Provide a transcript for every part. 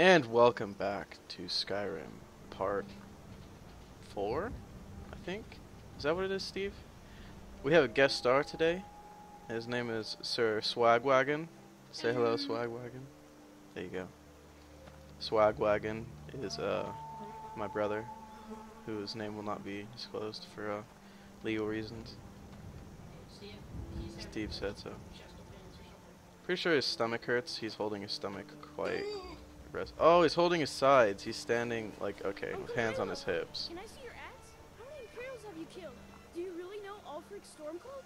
And welcome back to Skyrim, part four, I think. Is that what it is, Steve? We have a guest star today. His name is Sir Swagwagon. Say hello, Swagwagon. There you go. Swagwagon is uh my brother, whose name will not be disclosed for uh, legal reasons. Steve said so. Pretty sure his stomach hurts. He's holding his stomach quite. Aggress- Oh, he's holding his sides. He's standing like okay, with hands on his hips. Can I see your axe? How many Imperials have you killed? Do you really know Ulfric Stormcloak?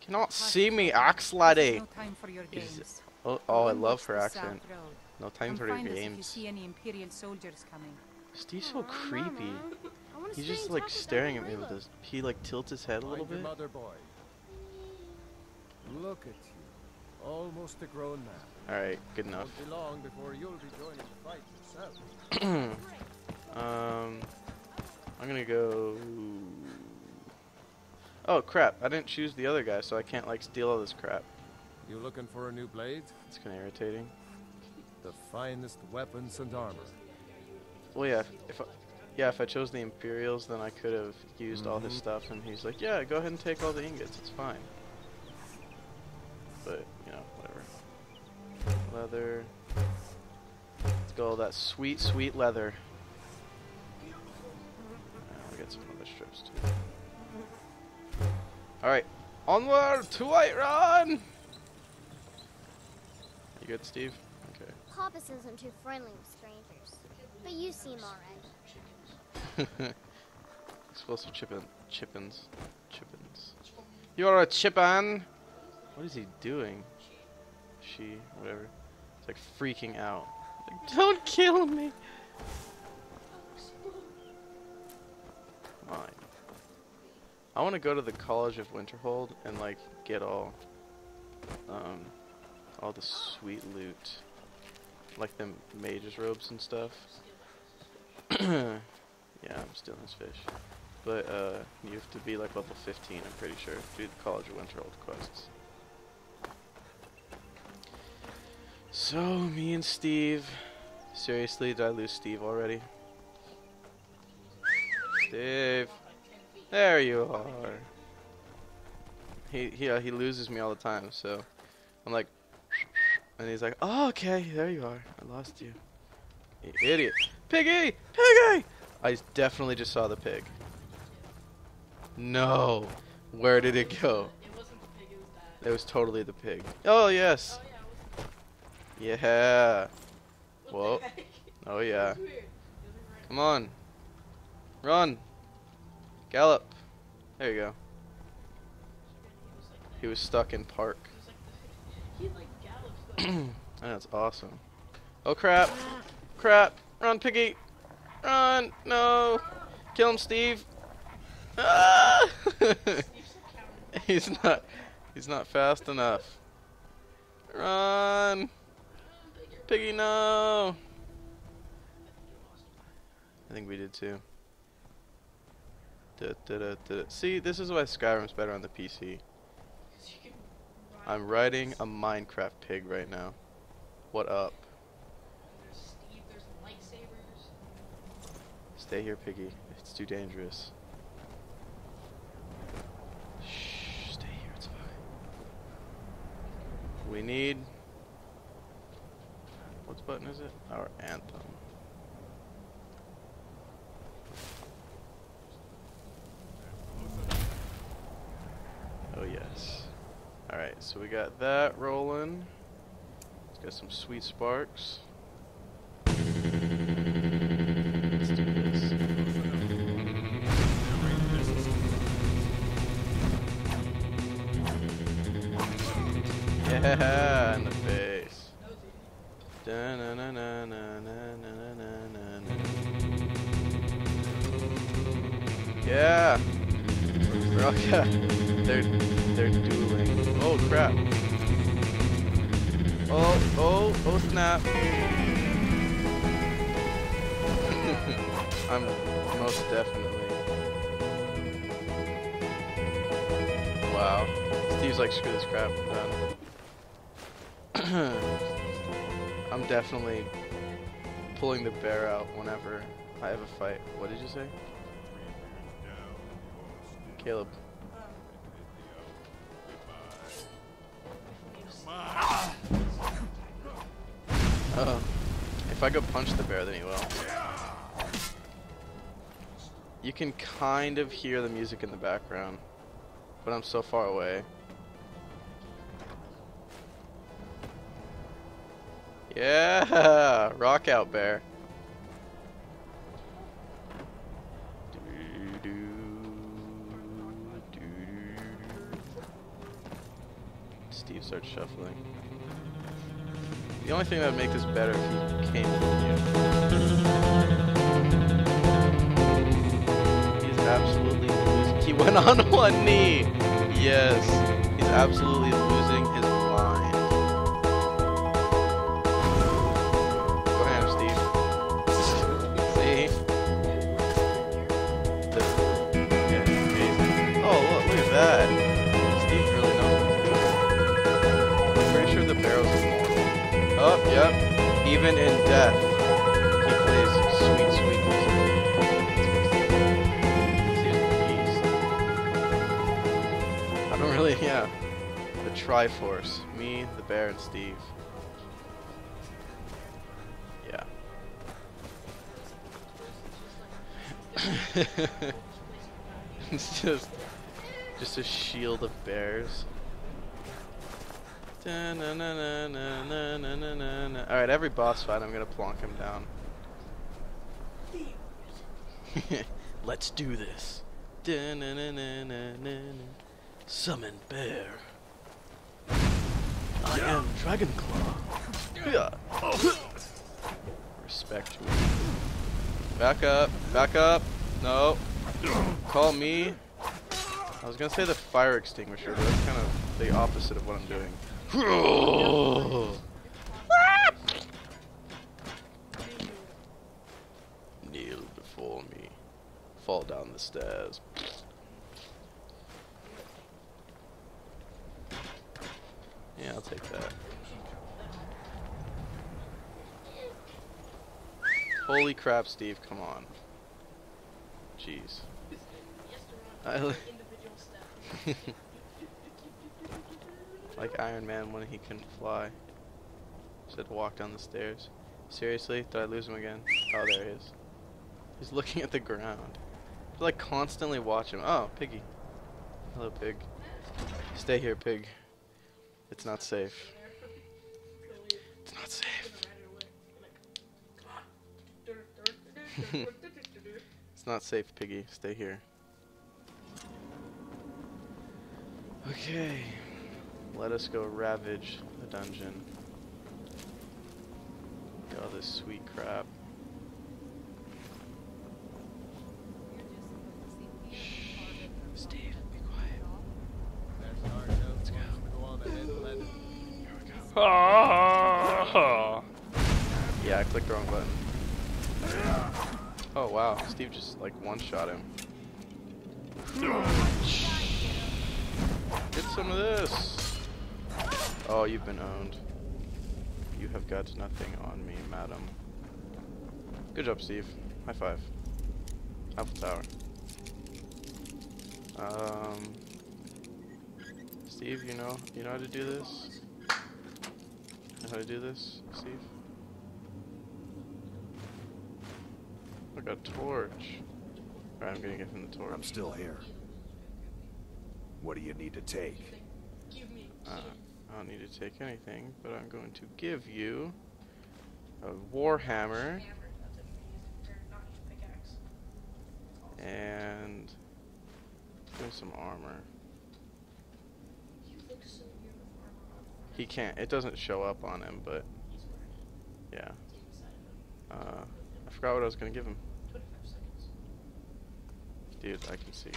Cannot see me, axe laddie. No time for your Is- games. Oh, oh I love her accent. No time for your find us If you games. see any Imperial soldiers coming. Steve's so creepy. Mama. I wanna He's just like staring at me with Layla. his. He like tilts his head a little bit. mother, boy. Look at you, almost a grown man. All right, good enough. Be long before you'll be joining the fight yourself. um, I'm gonna go. Oh crap! I didn't choose the other guy, so I can't like steal all this crap. You looking for a new blade? It's kind of irritating. The finest weapons and armor. Well, yeah, if I, yeah, if I chose the Imperials, then I could have used all his Mhm. stuff, and he's like, yeah, go ahead and take all the ingots. It's fine. But you know, whatever. Leather. Let's go all that sweet, sweet leather. Uh, I'll get some other strips too. All right, onward to Whiterun. You good, Steve? Okay. Papas isn't too friendly with strangers, but you seem alright. Explosive chippin chippins. Chippins. You're a chippin! What is he doing? She, whatever. Like freaking out. Like, don't kill me! On. I want to go to the College of Winterhold and like get all, um, all the sweet loot, like the mage's robes and stuff. Yeah, I'm stealing his fish. But uh, you have to be like level 15, I'm pretty sure, to do the College of Winterhold quests. So, me and Steve. Seriously, did I lose Steve already? Steve. There you are. He he uh, he loses me all the time, so I'm like, and he's like, oh okay, there you are. I lost you. You idiot. Piggy! Piggy! I definitely just saw the pig. No. Where did it go? It wasn't the pig, it was that. It was totally the pig. Oh, yes. Yeah. Whoa. Oh yeah. Come on. Run. Gallop. There you go. He was stuck in park. That's awesome. Oh crap. Crap. Run, piggy. Run. No. Kill him, Steve. Ah! he's not he's not fast enough. Run. Piggy, no. I think we did too. Da, da, da, da. See, this is why Skyrim's better on the PC. ride I'm riding a Minecraft pig right now. What up? There's Steve, there's lightsabers. Stay here, piggy. It's too dangerous. Shh, stay here, it's fine. We need. Button is it? Our anthem. Oh, yes. Alright, so we got that rolling. It's got some sweet sparks. Yeah, Yeah. Yeah. They're they're dueling. Oh crap. Oh oh oh snap. I'm most definitely. Wow. Steve's like, screw this crap, I'm done. I'm definitely pulling the bear out whenever I have a fight. What did you say? Caleb. Oh. If I go punch the bear, then he will. You can kind of hear the music in the background, but I'm so far away. Yeah, rock out bear. Steve starts shuffling. The only thing that would make this better if he came from you. He's absolutely losing. He went on one knee. Yes, he's absolutely Even in death, he plays sweet, sweet music. I don't really, yeah. The Triforce. Me, the bear, and Steve. Yeah. it's just, just a shield of bears. Alright, every boss fight I'm gonna plonk him down. Let's do this. Summon bear. I am Dragon Claw. Respect me. Back up, back up. No. Call me. I was gonna say the fire extinguisher, but that's kind of the opposite of what I'm doing. Kneel before me. Fall down the stairs. Yeah, I'll take that. Holy crap, Steve, come on. Jeez. I li- Individual step. like Iron Man when he couldn't fly. Had to walk down the stairs. Seriously? Did I lose him again? Oh, there he is. He's looking at the ground. Like constantly watch him. Oh, Piggy. Hello, Pig. Stay here, Pig. It's not safe. It's not safe. It's not safe, Piggy. Stay here. Okay. Let us go ravage the dungeon. Get all this sweet crap. Shh. Steve, be quiet. Let's go. on ahead and let. Yeah, I clicked the wrong button. Oh wow, Steve just like one shot him. Get some of this. Oh, you've been owned. You have got nothing on me, madam. Good job, Steve. High five. Apple Tower. Um, Steve, you know, you know how to do this. Know how to do this, Steve? Look, a torch. Alright, I'm gonna give him the torch. I'm still here. What do you need to take? Give me Uh, key. I don't need to take anything, but I'm going to give you a warhammer Hammer. That's what you use. Or not use pickaxe. and give some armor. You look so weird with armor on. He can't. It doesn't show up on him, but yeah. tape beside of him. Uh, I forgot what I was gonna give him. 25 seconds. Dude, I can see.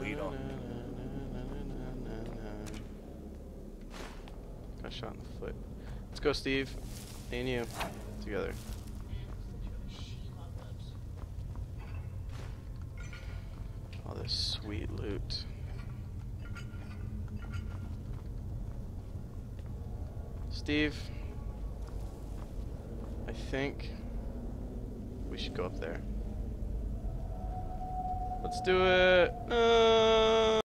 Lead on. Got shot in the foot. Let's go, Steve. Me and you. Together. All this sweet loot. Steve. I think we should go up there. Let's do it. Uh,